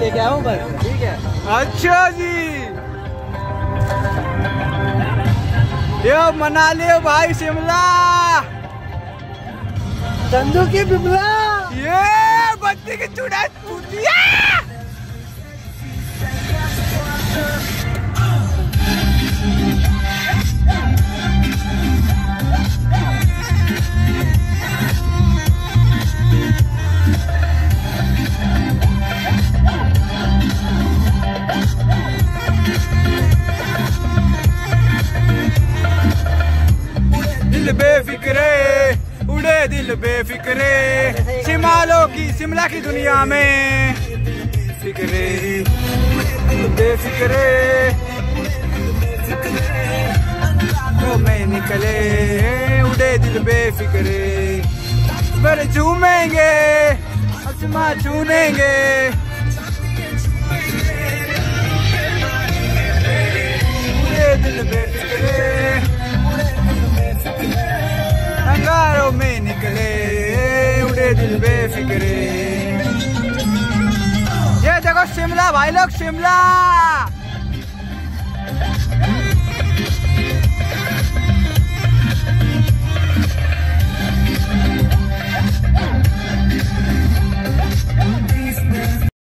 लेके आया हूँ बस ठीक है। अच्छा जी। यो मना लियो भाई शिमला। चंदू की बिमला। ये बत्ती की चुड़ाई दिल बेफिक्रे, उड़े दिल बेफिक्रे। शिमालो की शिमला की दुनिया में। फिक्रे बेफिक्रे। तो में निकले, उड़े दिल बेफिक्रे। पर झूमेंगे, आसमां उड़े दिल बेफिक्रे। अंगारों में निकले उड़े दिल बेफिक्रे। ये देखो शिमला भाई लोग शिमला!